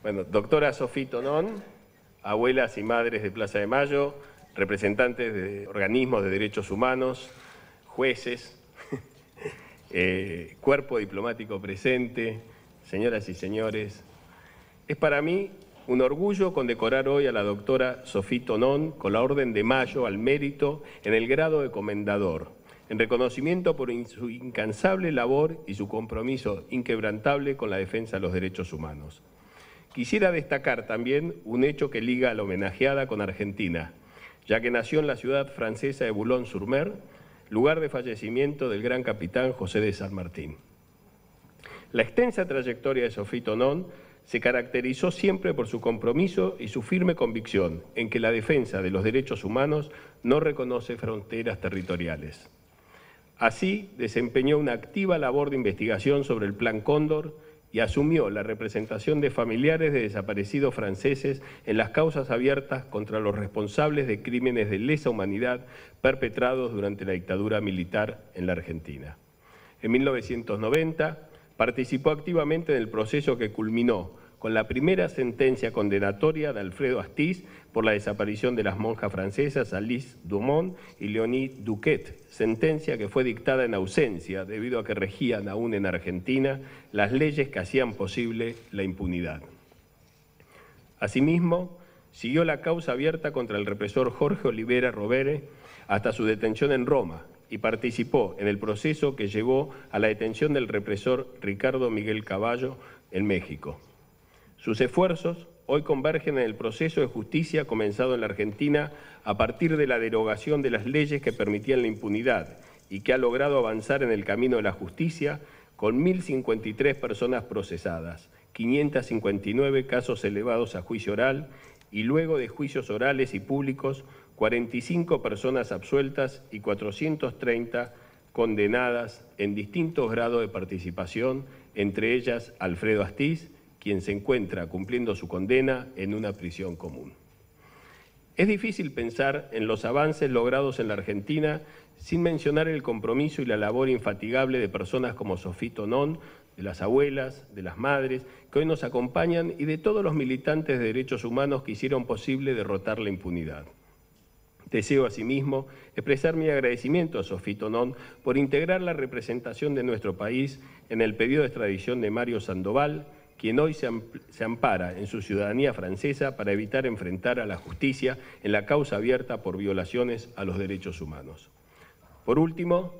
Bueno, doctora Sofía Tonón, abuelas y madres de Plaza de Mayo, representantes de organismos de derechos humanos, jueces, eh, cuerpo diplomático presente, señoras y señores. Es para mí un orgullo condecorar hoy a la doctora Sofía Tonón con la Orden de Mayo al mérito en el grado de comendador, en reconocimiento por su incansable labor y su compromiso inquebrantable con la defensa de los derechos humanos. Quisiera destacar también un hecho que liga a la homenajeada con Argentina, ya que nació en la ciudad francesa de Boulogne-sur-Mer, lugar de fallecimiento del gran capitán José de San Martín. La extensa trayectoria de Sofía Tonón se caracterizó siempre por su compromiso y su firme convicción en que la defensa de los derechos humanos no reconoce fronteras territoriales. Así, desempeñó una activa labor de investigación sobre el Plan Cóndor, y asumió la representación de familiares de desaparecidos franceses en las causas abiertas contra los responsables de crímenes de lesa humanidad perpetrados durante la dictadura militar en la Argentina. En 1990 participó activamente en el proceso que culminó con la primera sentencia condenatoria de Alfredo Astiz por la desaparición de las monjas francesas Alice Dumont y Leonie Duquet, sentencia que fue dictada en ausencia debido a que regían aún en Argentina las leyes que hacían posible la impunidad. Asimismo, siguió la causa abierta contra el represor Jorge Olivera Rovere hasta su detención en Roma y participó en el proceso que llevó a la detención del represor Ricardo Miguel Caballo en México. Sus esfuerzos hoy convergen en el proceso de justicia comenzado en la Argentina a partir de la derogación de las leyes que permitían la impunidad y que ha logrado avanzar en el camino de la justicia con 1.053 personas procesadas, 559 casos elevados a juicio oral y luego de juicios orales y públicos, 45 personas absueltas y 430 condenadas en distintos grados de participación, entre ellas Alfredo Astiz, quien se encuentra cumpliendo su condena en una prisión común. Es difícil pensar en los avances logrados en la Argentina sin mencionar el compromiso y la labor infatigable de personas como Sofía Tonón, de las abuelas, de las madres, que hoy nos acompañan y de todos los militantes de derechos humanos que hicieron posible derrotar la impunidad. Deseo asimismo expresar mi agradecimiento a Sofía Tonón por integrar la representación de nuestro país en el pedido de extradición de Mario Sandoval, quien hoy se ampara en su ciudadanía francesa para evitar enfrentar a la justicia en la causa abierta por violaciones a los derechos humanos. Por último,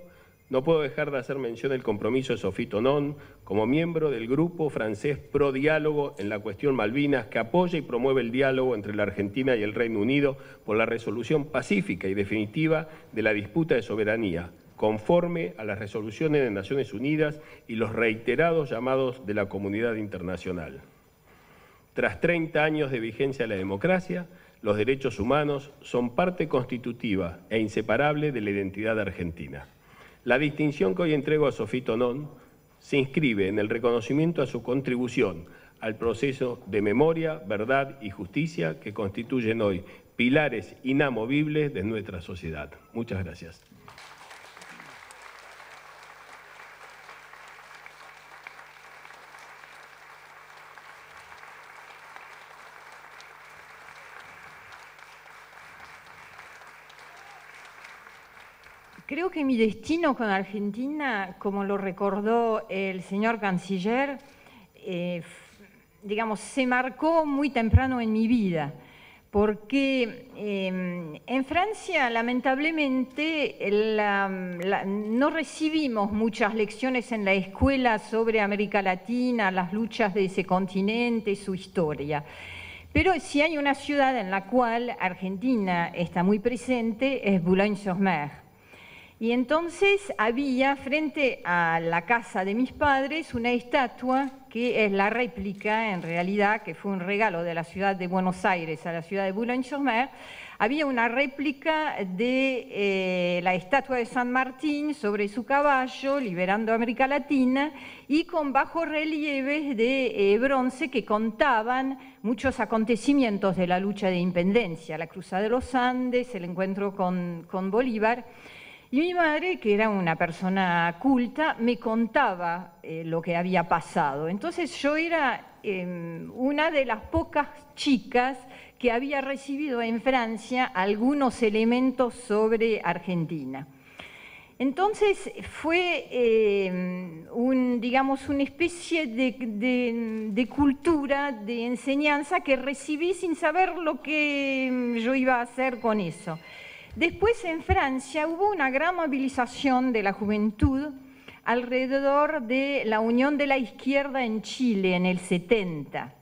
no puedo dejar de hacer mención del compromiso de Sophie Tonon como miembro del grupo francés Pro Diálogo en la cuestión Malvinas que apoya y promueve el diálogo entre la Argentina y el Reino Unido por la resolución pacífica y definitiva de la disputa de soberanía conforme a las resoluciones de Naciones Unidas y los reiterados llamados de la comunidad internacional. Tras 30 años de vigencia de la democracia, los derechos humanos son parte constitutiva e inseparable de la identidad argentina. La distinción que hoy entrego a Sofía Tonón se inscribe en el reconocimiento a su contribución al proceso de memoria, verdad y justicia que constituyen hoy pilares inamovibles de nuestra sociedad. Muchas gracias. Creo que mi destino con Argentina, como lo recordó el señor canciller, eh, digamos, se marcó muy temprano en mi vida, porque eh, en Francia, lamentablemente, no recibimos muchas lecciones en la escuela sobre América Latina, las luchas de ese continente, su historia. Pero si hay una ciudad en la cual Argentina está muy presente, es Boulogne-sur-Mer. Y entonces había frente a la casa de mis padres una estatua que es la réplica, en realidad, que fue un regalo de la ciudad de Buenos Aires a la ciudad de Boulogne-sur-Mer. Había una réplica de eh, la estatua de San Martín sobre su caballo, liberando América Latina, y con bajos relieves de eh, bronce que contaban muchos acontecimientos de la lucha de independencia, la cruzada de los Andes, el encuentro con, con Bolívar. Y mi madre, que era una persona culta, me contaba eh, lo que había pasado. Entonces yo era em, una de las pocas chicas que había recibido en Francia algunos elementos sobre Argentina. Entonces fue em, digamos, una especie de, de, cultura, de enseñanza que recibí sin saber lo que em, yo iba a hacer con eso. Después en Francia hubo una gran movilización de la juventud alrededor de la Unión de la Izquierda en Chile en el 70.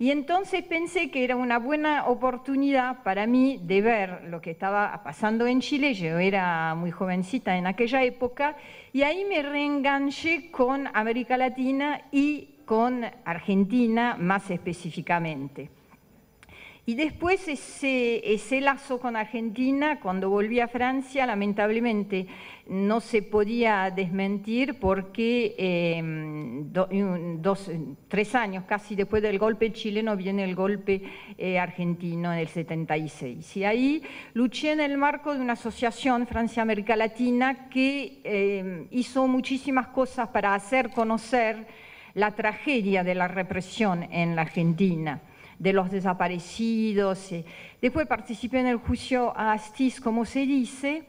Y entonces pensé que era una buena oportunidad para mí de ver lo que estaba pasando en Chile. Yo era muy jovencita en aquella época y ahí me reenganché con América Latina y con Argentina más específicamente. Y después ese, ese, lazo con Argentina, cuando volví a Francia, lamentablemente no se podía desmentir porque em, tres años casi después del golpe chileno viene el golpe eh, argentino en el 76. Y ahí luché en el marco de una asociación Francia-América Latina que em, hizo muchísimas cosas para hacer conocer la tragedia de la represión en la Argentina de los desaparecidos. Eh. Después participé en el juicio a Astiz, como se dice,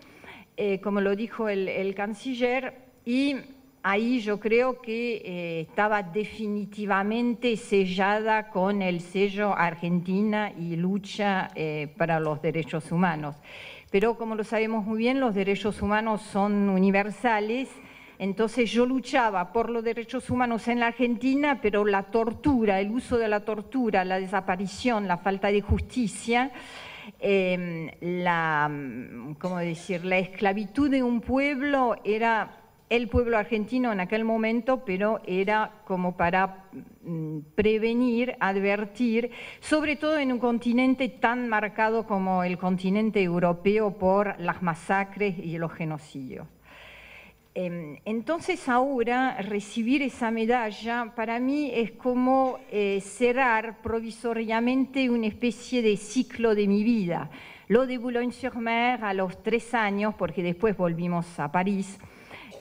eh, como lo dijo el, canciller, y ahí yo creo que eh, estaba definitivamente sellada con el sello Argentina y lucha para los derechos humanos. Pero como lo sabemos muy bien, los derechos humanos son universales entonces yo luchaba por los derechos humanos en la Argentina, pero la tortura, el uso de la tortura, la desaparición, la falta de justicia, em, la, ¿cómo decir? la esclavitud de un pueblo era el pueblo argentino en aquel momento, pero era como para mm, prevenir, advertir, sobre todo en un continente tan marcado como el continente europeo por las masacres y los genocidios. Em, entonces ahora recibir esa medalla para mí es como eh, cerrar provisoriamente una especie de ciclo de mi vida. Lo de Boulogne-sur-Mer a los tres años, porque después volvimos a París,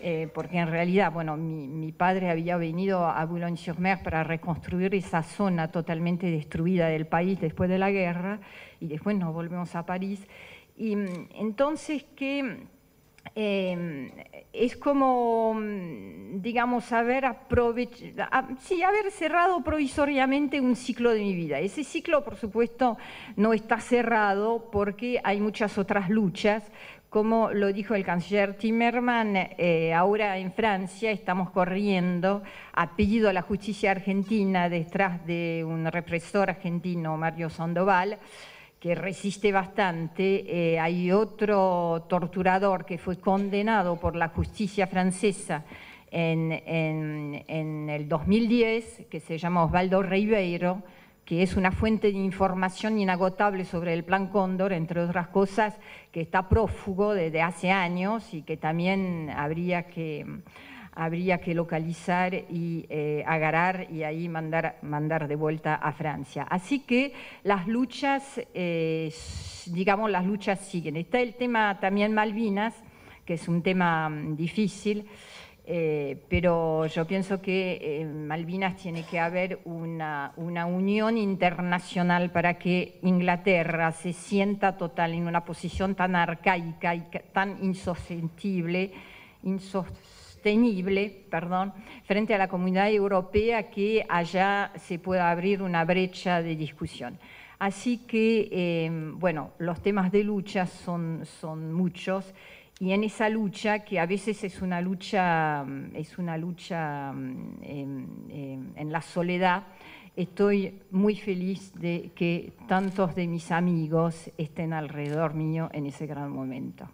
eh, porque en realidad, bueno, mi, padre había venido a Boulogne-sur-Mer para reconstruir esa zona totalmente destruida del país después de la guerra, y después nos volvemos a París. Y mm, entonces que Em, es como, mm, digamos, haber, sí, haber cerrado provisoriamente un ciclo de mi vida. Ese ciclo, por supuesto, no está cerrado porque hay muchas otras luchas. Como lo dijo el canciller Timmerman, eh, ahora en Francia estamos corriendo a pedido a la justicia argentina detrás de un represor argentino, Mario Sandoval, que resiste bastante. Eh, hay otro torturador que fue condenado por la justicia francesa en, en, el 2010, que se llama Osvaldo Ribeiro, que es una fuente de información inagotable sobre el Plan Cóndor, entre otras cosas, que está prófugo desde hace años y que también habría que habría que localizar y eh, agarrar y ahí mandar, mandar de vuelta a Francia. Así que las luchas, eh, digamos, las luchas siguen. Está el tema también Malvinas, que es un tema mm, difícil, eh, pero yo pienso que en Malvinas tiene que haber una, una, unión internacional para que Inglaterra se sienta total en una posición tan arcaica y tan insostenible, insostenible perdón, frente a la comunidad europea que allá se pueda abrir una brecha de discusión. Así que, em, bueno, los temas de lucha son, muchos y en esa lucha, que a veces es una lucha, es una lucha em, en la soledad, estoy muy feliz de que tantos de mis amigos estén alrededor mío en ese gran momento.